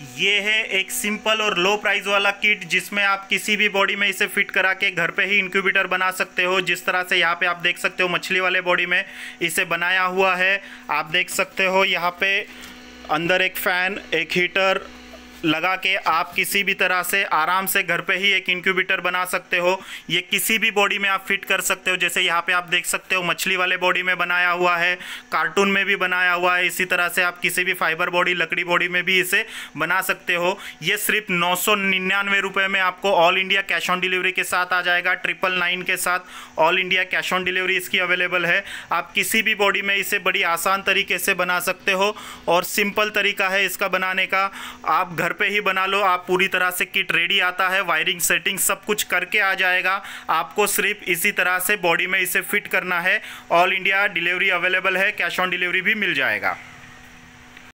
ये है एक सिंपल और लो प्राइस वाला किट जिसमें आप किसी भी बॉडी में इसे फिट करा के घर पे ही इंक्यूबेटर बना सकते हो। जिस तरह से यहाँ पे आप देख सकते हो मछली वाले बॉडी में इसे बनाया हुआ है। आप देख सकते हो यहाँ पे अंदर एक फ़ैन एक हीटर लगा के आप किसी भी तरह से आराम से घर पे ही एक इंक्यूबेटर बना सकते हो। ये किसी भी बॉडी में आप फिट कर सकते हो। जैसे यहाँ पे आप देख सकते हो, मछली वाले बॉडी में बनाया हुआ है कार्टून में भी बनाया हुआ है। इसी तरह से आप किसी भी फाइबर बॉडी लकड़ी बॉडी में भी इसे बना सकते हो। ये सिर्फ़ नौ सौ में आपको all India cash on delivery के साथ आ जाएगा। ट्रिपल नाइन के साथ all India cash on delivery इसकी अवेलेबल है। आप किसी भी बॉडी में इसे बड़ी आसान तरीके से बना सकते हो और सिंपल तरीका है इसका बनाने का। आप घर घर पे ही बना लो, आप पूरी तरह से किट रेडी आता है वायरिंग सेटिंग सब कुछ करके आ जाएगा। आपको सिर्फ़ इसी तरह से बॉडी में इसे फिट करना है। ऑल इंडिया डिलीवरी अवेलेबल है कैश ऑन डिलीवरी भी मिल जाएगा।